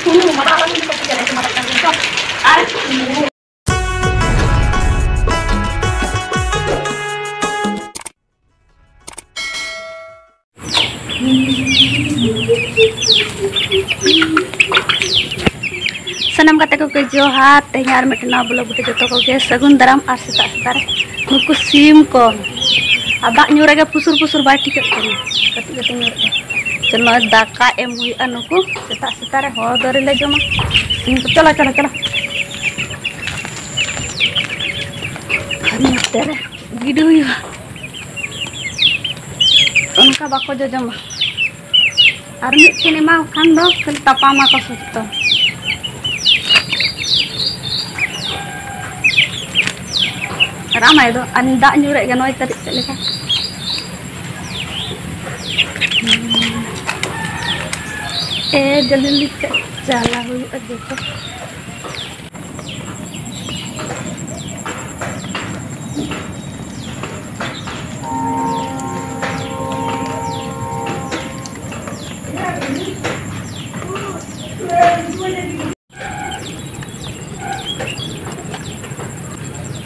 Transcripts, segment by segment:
senam kataku ke Johat, tehnya armet kenal belum begitu jatuh kok ya, segun daram arsi tak sebar, buku sim abak nyurah pusur-pusur batik ya, kan, ketik-ketik ᱨᱮ ᱪᱚᱞᱚ ᱫᱟᱠᱟ ᱮᱢ ᱦᱩᱭᱩᱜᱼᱟ ᱱᱩᱠᱩ ᱥᱮᱛᱟᱜ ᱥᱮᱛᱟᱜ ᱨᱮ ᱦᱚᱲ ᱫᱟᱨᱮ ᱞᱮ ᱡᱚᱢᱟ ᱥᱤᱢ ᱠᱚ ᱪᱚᱞᱚ ᱪᱚᱞᱚ ᱪᱚᱞᱚ ᱟᱨ ᱱᱚᱛᱮ ᱨᱮ ᱜᱤᱰᱤ ᱦᱩᱭᱩᱜᱼᱟ ᱚᱱᱠᱟ ᱵᱟᱠᱚ ᱡᱚᱡᱚᱢᱟ ᱟᱨ ᱢᱤᱫᱴᱮᱱ ᱮᱢᱟ ᱠᱷᱟᱱ ᱫᱚ ᱠᱷᱟᱹᱞᱤ ᱛᱟᱯᱟᱢᱟᱠᱚ ᱥᱚᱠᱛᱚ ramai itu anda nyurek kan oi tadi cek leka eh jalan licak jalan hui aja tuh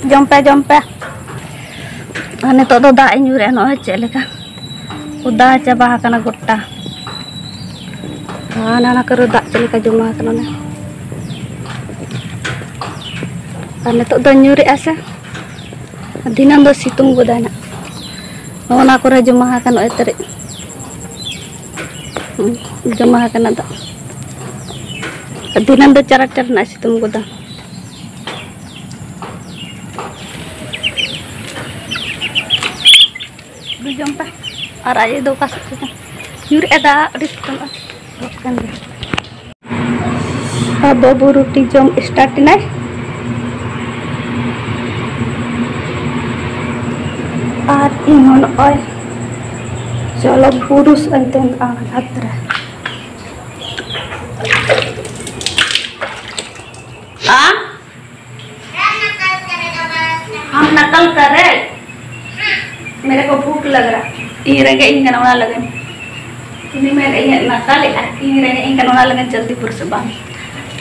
jompe jompe. Ah, nito do dak nyure no udah coba kana gota ah nana keru dak cek leka jumlah kana ne ah nito do nyuri asa. Dinan do situng godana ona kura jumlah kana eteri jumlah kana dak dinan do cara cara na situng godana Udah jompa. Arah do kasih kita. Nyuri ada di situ बाबू रुटी जो स्टार्ट ना। आर इनन ओय चलो पुरुष अंत आत्र हाँ? हम नकल कर रहे। मेरे को भूख लग रहा। ये रह गई इंगना लगे। ini mere ini na ah, ini rene ini kan orang lengan jadi bersebang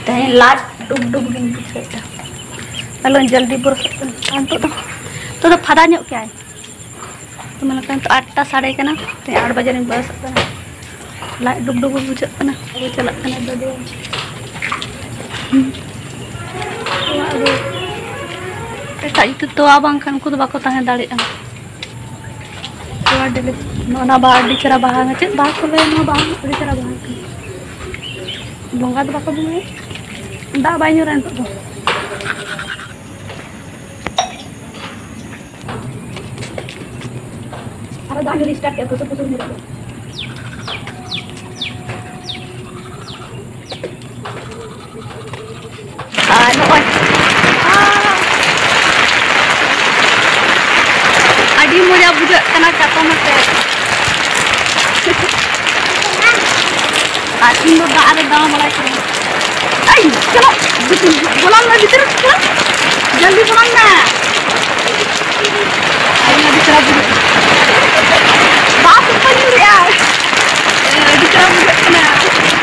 dan lat dug dug gini bersebang kalau jadi bersebang antuk tuh. Tuh tuh pada nyok kiai. Malah kan tuh atas sare kena. Tuh ada bajar yang bahas lat dug dug bujak kena. Aku celak kena dua. Hmm. Tak itu tuh abang kan, aku tuh bakal tanya dari ah. kan. Tua adi cara baha ngecet ba ko le no ba adi cara baha bonga do bako bunga da ba nyuran to Ara da nyuri start ya kusur kusur nyuri Ah, no, ah. ᱟᱹᱰᱤ ᱢᱚᱡᱟ ᱵᱩᱡᱷᱟᱹᱜ ᱠᱟᱱᱟ ᱪᱟᱛᱚᱢ ᱟᱛᱮ ᱟᱨ ᱤᱧ ᱫᱚ ᱫᱟᱜ ᱨᱮ ᱫᱟᱬᱟ ᱵᱟᱲᱟᱭ ᱠᱟᱱᱟ ᱟᱭ ᱪᱚᱞᱚ Ayo, bicara dulu. Bahasa penyuri ya. Bicara dulu.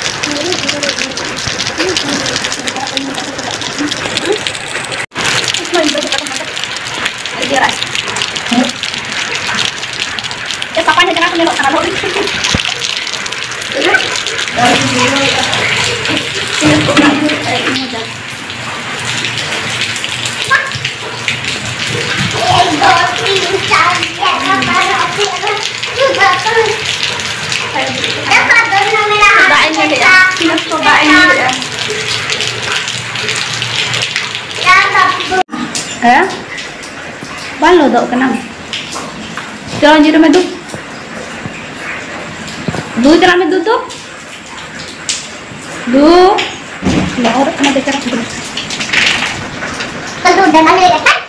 kok gak ini. Dulu. Cobain dulu ya. Dulu ya. Eh? Balo daw ka nang. Jalan jiro med du. Du jalan med du tu. Du. Lahor ka na dekara du. Kalau udah mana ya kan?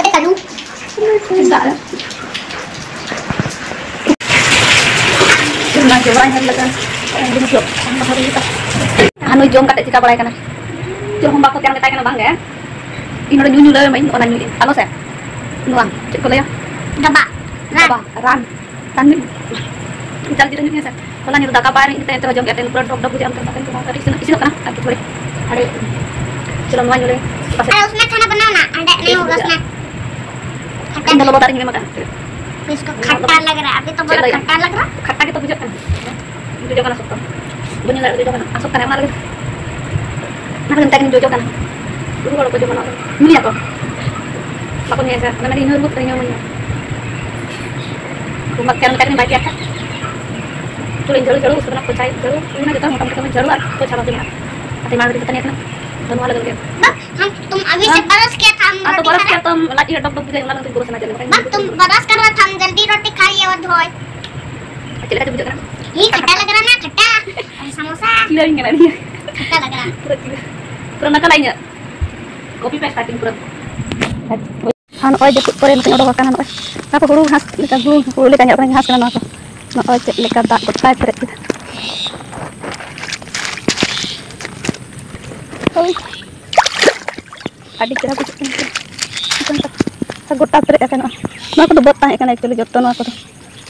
Ada kalung. Tidak lah Cuma coba yang lagan. Yang dulu jom. Sama hari kita. Anu jom kata cika balai kana. Jom mbak yang kita kana bang ya. Ini udah nyunyu lah main orang nyunyu. Halo saya. Nuang. Cek ko ya. Gaba. Apa? Ran. Tan. Jal jiro nyunyu saya. Kalau nyu dah kabar kita yang terjong kita pura drop drop jam terpakai cuma tadi sini sini kana. Aku boleh. Ada. Cuma nuang nyule. Pas. Ada usna kana banana. Ada nemu usna. Ini kalau tarik makan. इसको खट्टा लग रहा है अभी तो बड़ा चलो यार। खट्टा लग रहा खट्टा kita video ka na sukto bunyi lagi video ka na ang sukto na yung malagay nakalimutan yung video ka na dulu kalau video ka na mili ako ako niya sa naman inurbot na inyo mo niya kung magkaroon ka rin bati ata tuloy jalo jalo gusto ko na ko chay jalo yun na kita mutam kita jalo at ko chay bakit na at yung malagay kita niya ka na दोनों अलग अलग बा हम तुम अभी से बरस किया था हम तो बरस किया तो हम लाठी डब डब के उला तुम गुरु से ना चले बा तुम बरस कर रहा था हम जल्दी रोटी खाइए और धोए kecil aja bujang ih kata kata. Ini kan ini kata lagaran perut lainnya. Kopi perut. Orang kanan apa guru khas leka guru guru leka nyar pengen khas kanan apa no oi cek tak kutai pere kita oi. Adi kira aku cek. Ini kan tak gotak aku tuh botang itu jodoh aku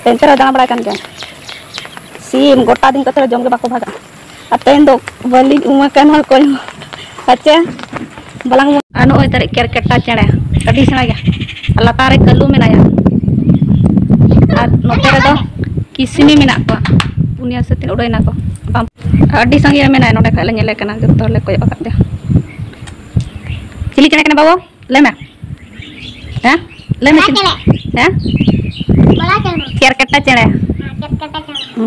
Tenter ada apa kan kan? Sim, gorta ding kita jom ke baku baca. Atain dok, vali umur kan hal kau. Aceh, balang anu itu dari ker kerta cerai. Tadi sih naya, Allah tarik kalu menaya. At nopo itu, kisimi mina kau. Punya seti udah ina kau. Bam, tadi ah, sih naya menaya nopo kalian nyelak kena jatuh lek kau ya, apa dia? Cili cerai kena bawa, lemah. Ya. Hah? Lemah ya, cili. Hah? kira kita cilek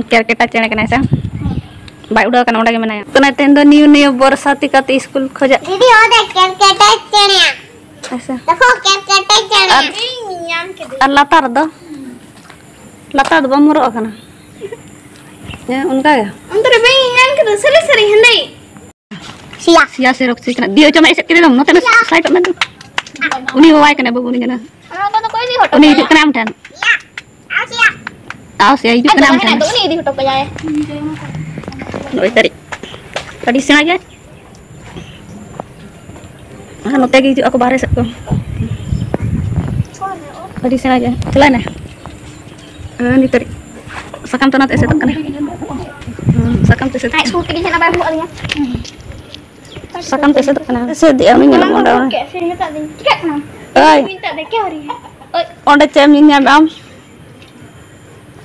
kira kita cilek kena sih hmm. baik udah kan udah gimana ya? Kena tenda new new bor sate kata school kerja jadi oh, ada kira kita cilek Allah tar do. Latar do hmm. bamuro kan? ya unka ya? Untuk apa ini yang kita seri seri hendai. Sia, sia, sih rok, sia, dia cuma isep kita dong, nonton, slide, nonton, ini wawai kena bubuni kena, ini kena. mutan, Asia ya. itu kan kenapa? Ada ini di ya. tadi. Tadi sengaja. Ah, no tegi aku baris aku. Oh. Tadi sengaja. Celana. Ya? Ah, ini tadi. Sakam tonat eset kan. Hmm, sakam teset. Ai, suku di sana baru alnya. Sakam teset kan. Teset dia minyak mau daun. Oke, sini minta deh. Kek nam. Oi. Minta deh ke hari. Oi, onde cem minyak daun.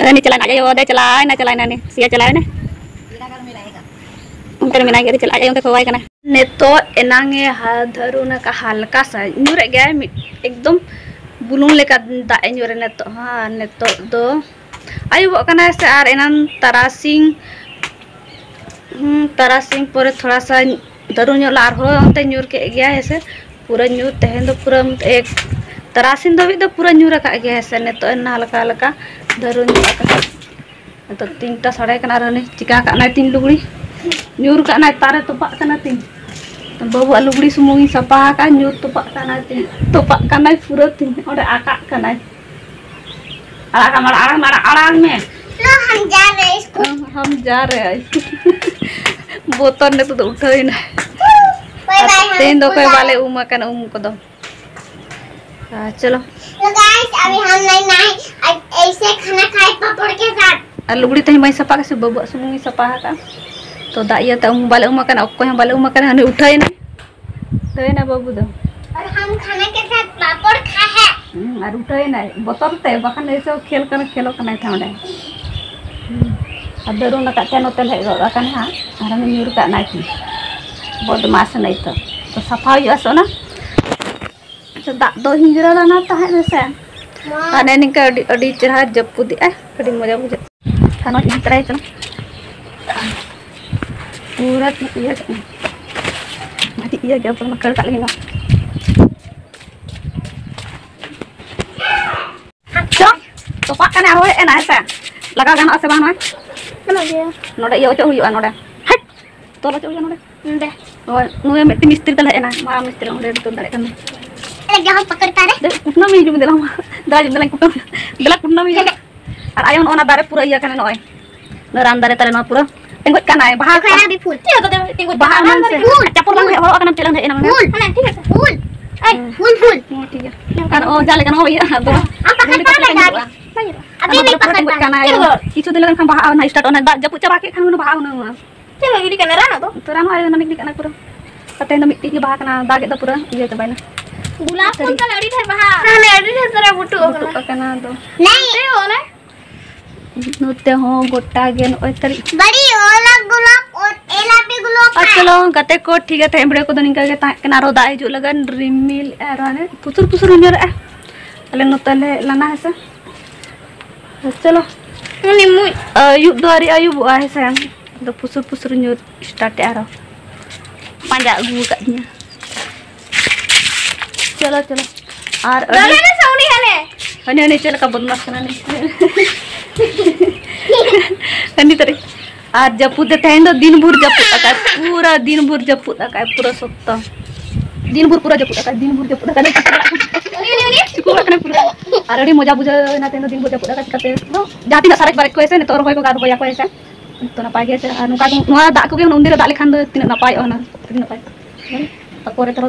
अरे नहीं चलाना जाइए उदय चलाए ना चलाए ना सिया चलाए ना ने तो एनांगे हाथ धरू ना का हल्का सा नुरे गया एकदम बुलुंग लेका दा एनुर ने तो हाँ ने तो दो आयुब से आर एनान तरासिंग तरासिंग पर थोड़ा सा धरू लार नुर के गया ऐसे पूरा नुर तहन तो पूरा एक तरासिंग दो भी दो पूरा ᱧᱩᱨ का गया है से ने तो एना हल्का हल्का धरू ᱧᱚᱜ का तो तीनटा साढ़े कना रहने चिका का ना तीन लुगड़ी nyur ka naik tarik tupak kana ting bawa lugri sumungi sapa ka nyur tupak kana ting tupak kana pura ting ode akak kana ala kamar arang mara arang me No, हम जा रहे हैं इसको. हम जा रहे हैं बोतल ने तो उठाई ना Bye bye. हम तेन दो इसको कोई जा- वाले उमा कन उम को दो हाँ, चलो। तो गाइस अभी हम नहीं नहीं ऐसे खाना खाए पापड़ के साथ। लुगड़ी तो तही मैं सपा से बबुआ सुमुंगी सपा का। तो दा तो हम बाले उमा करना ओको हम बाले उमा करना ने उठाए तो ना तो है ना बाबू तो और हम खाने के साथ पापड़ खा है। हम्म, और उठाए ना बतरते तो बखन ऐसे खेल कर खेलो करना था उन्हें। हम्म, अब दरो ना काते नते है रो ना हाँ? और हम न्यूर ना की। बदमाश नहीं तो तो सफ़ाई असो ना। ᱫᱟᱜ ᱫᱚ ᱦᱤᱸᱡᱽᱲᱟᱹ ᱞᱮᱱᱟ ᱛᱟᱦᱮᱸᱫ ᱥᱮ ᱟᱨ ᱱᱮ ᱱᱤᱝᱠᱟ ᱟᱹᱰᱤ ᱟᱹᱰᱤ ᱪᱮᱦᱨᱟ ᱡᱟᱹᱯᱩᱫᱮᱜᱼᱟᱭ ᱟᱹᱰᱤ ᱢᱚᱡᱟ ᱵᱩᱡᱷᱟᱹᱜ ᱠᱟᱱᱟ ᱤᱧ ᱛᱨᱟᱭ ᱪᱚ पूरा iya kan? mati iya gak pernah makan tak lagi cok topak kan eh, arwah enak eh, sih laga kan asa mana mana dia? Noda iya cok huyuan eh, noda hat tolong cok huyuan noda noda oh nuya mesti misteri telah enak mah misteri noda itu telah enak जहाँ पकड़तारे कुटना में जुम देला दा जुम देला कुटना देला कुटना में और आयन ओना दारे पूरा इया कने नय न रानदारे तारे न पूरा। तेंगो कनाए बाहर खाय ना भी फूल। ती होत तो तेंगो बाहर ना फूल। चपुर लंग हवा कने चलन है इना फूल। हाँ ठीक है फूल। ए फूल फूल। ठीक है। हाँ। हाँ, कर ओ जाले कने होय दो। हम पकड़तारे दा अभी नहीं पकड़ता किछु दिन लगन खान बाहा ना स्टार्ट होना। जब पुचा बाके खान बाहा होना चलो गिरी कने रहना तो। तोरा न आयो न निकली पूरा। तो पते न मिट्टी के बाहा कना दागे तो पूरा। ये तो बाइना गुलाब फूल का लड़ी थे वहाँ हाँ लड़ी थे तेरा बुटु कना दो नहीं ओला नुते हो गोटा गेन ओय बड़ी ओला गुलाब और एला पे गुलाब चलो गते को ठीक है तेमड़े को दनिका के ता दाई जो लगन रिमिल एराने पुसुर पुसुर उनर ए अले नुते ले लाना चलो उनी मु अयुब दो अरे आ है दो पुसुर पुसुर उनर स्टार्ट एरो पांजा अगु दिया चलो चलो। और अने अने अने चल का बदमाश अने तरी आज जपूत देते हैं तो दिन भर जपूत है पूरा दिन भर जपूत है पूरा सत्ता दिन भर पूरा जपूत है दिन भर जपूत है चुको मज़ा बुझा ना दिन भर जपूत है। करते हाँ, सारे बारे को ऐसे तोर को गाद बया को ऐसे। तो नपाय गए से और हाँ, तो- को के उन दिन दा लेखान तो तीन नपाय हाँ, तीन नपाय तब पर तेरो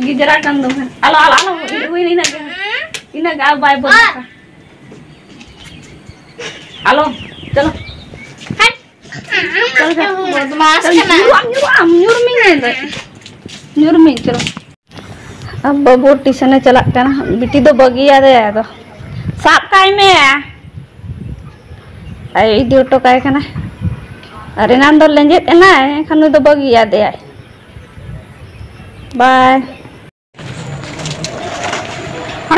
Gigerakan dong. Alo alo alo. Ini nag ini nag abay bo. Alo, chalo. Hai. Chalo chalo. बदमाश करना। न्यूर चलो। अब बबू ट्यूशन में चला करना बिटी तो बगिया दे तो साफ़ काय में है आई दी ऑटो काय करना अरे नाम तो लेंजे ना है खानू तो बगिया दे बाय